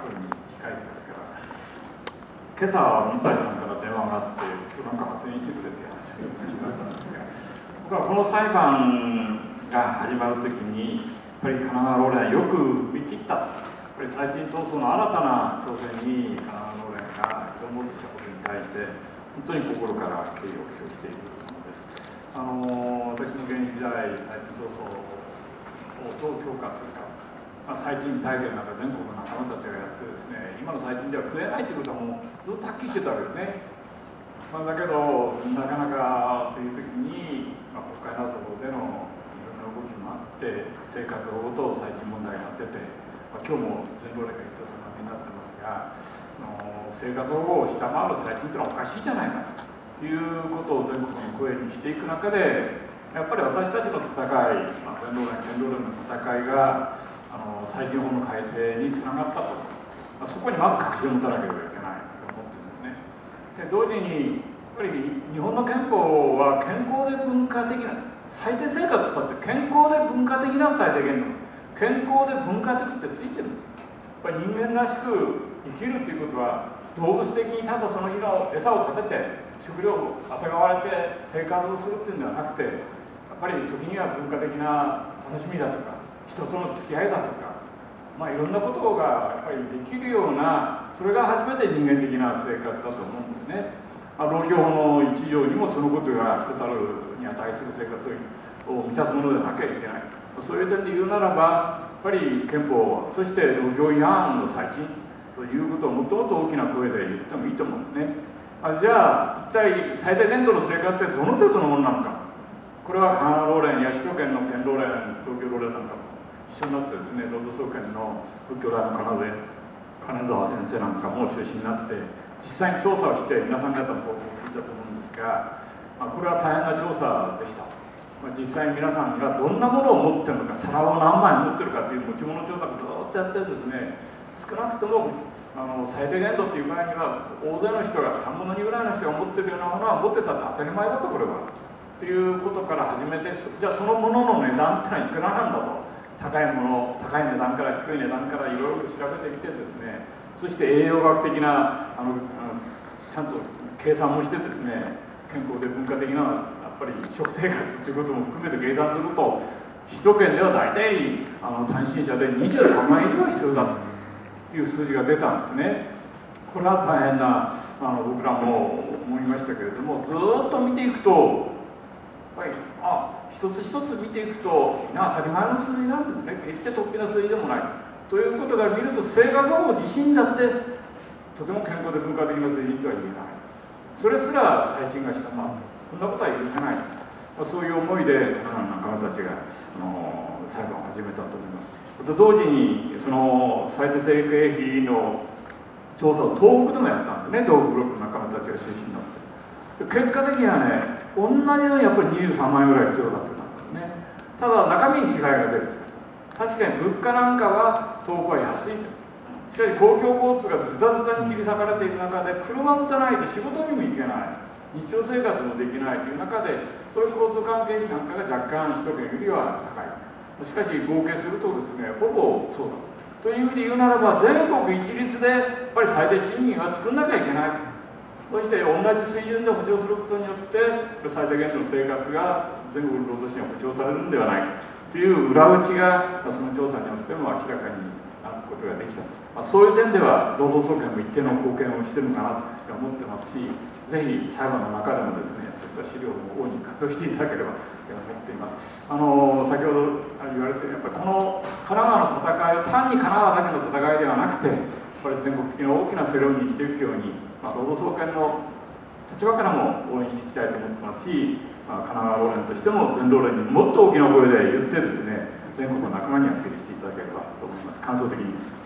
後に控えてますから今朝は水谷さんから電話があって今日なんか発言してくれって話が言われたんですが僕はこの裁判が始まる時にやっぱり神奈川ローレンよく見切ったやっぱり最近闘争の新たな挑戦に神奈川ローレンが挑もうとしたことに対して本当に心から敬意を表しているものですあの私の現役時代最近闘争をどう評価するかまあ、最近体験なんか全国の仲間たちがやってですね今の最近では増えないということはもうずっとはっきりしてたわけですね、まあ、だけどなかなかという時に、まあ、国会などでのいろんな動きもあって生活保護と最近問題が出てて、まあ、今日も全労連が言った話になってますがの生活保護を下回る最近というのはおかしいじゃないかということを全国の声にしていく中でやっぱり私たちの戦い、まあ、全労連県労連の戦いがあの最近法の改正につながったと、まあ、そこにまず確信を持たなければいけないと思ってるんですね。で同時にやっぱり日本の憲法は健康で文化的な最低生活だって健康で文化的な最低限度健康で文化的ってついてるんですやっぱり人間らしく生きるっていうことは動物的にただその日の餌を食べて食料をあてがわれて生活をするっていうんではなくてやっぱり時には文化的な楽しみだとか人との付き合いだとか、まあ、いろんなことがやっぱりできるようなそれが初めて人間的な生活だと思うんですね、まあ、労働法の一条にもそのことが人たるに値する生活を満たすものでなきゃいけない。そういう点で言うならばやっぱり憲法そして労働違反の最近ということをもっともっと大きな声で言ってもいいと思うんですね。あじゃあ一体最低限度の生活ってどの程度のものなのか。これは神奈川労連や首都圏の県労連東京労連なんかも一緒になってですね労働総研の仏教大の金沢金沢先生なんかも中心になって実際に調査をして皆さん方の報告を聞いたと思うんですが、まあ、これは大変な調査でした、まあ、実際に皆さんがどんなものを持ってるのか皿を何枚持ってるかという持ち物調査をずっとやってですね少なくともあの最低限度っていう場合には大勢の人が3分の2ぐらいの人が持ってるようなものは持ってたって当たり前だとこれは。ということから始めてじゃあそのものの値段ってのはいくらなんだと。高いもの高い値段から低い値段からいろいろ調べてみてですねそして栄養学的なあのちゃんと計算もしてですね健康で文化的なやっぱり食生活ということも含めて計算すると首都圏では大体あの単身者で23万円以上必要だという数字が出たんですね。これは大変なあの僕らも思いましたけれどもずっと見ていくとぱりあ一つ一つ見ていくとな当たり前の数字なんですね決して突飛な数字でもない。ということから見ると生活保護自身だってとても健康で文化的な数字とは言えないそれすら最賃が下回るそんなことは許せない、まあ、そういう思いで仲間たちがあの裁判を始めたと思います。と同時にその最低生計費の調査を東北でもやったんですね東北ブロックの仲間たちが中心になって。結果的にはね同じようにやっぱり23万円ぐらい必要だってなったんですね。ただ中身に違いが出る。確かに物価なんかは東北は安いしかし公共交通がズタズタに切り裂かれていく中で車を持たないと仕事にも行けない。日常生活もできないという中でそういう交通関係費なんかが若干首都圏よりは高い。しかし合計するとですねほぼそうだ。という意味で言うならば全国一律でやっぱり最低賃金は作んなきゃいけない。そして同じ水準で保障することによって最低限度の生活が全国の労働者に保障されるんではないかという裏打ちがその調査によっても明らかになることができた、まあ、そういう点では労働総研も一定の貢献をしているのかなと思ってますしぜひ裁判の中でもですねそういった資料を大いに活用していただければと思っています。あの先ほど言われてやっぱりこの神奈川の戦いは単に神奈川だけの戦いではなくてやっぱり全国的な大きな世論にしていくようにまあ、労働総研の立場からも応援していきたいと思ってますし、まあ、神奈川労連としても全労連にもっと大きな声で言ってですね全国の仲間にアピールしていただければと思います。感想的に。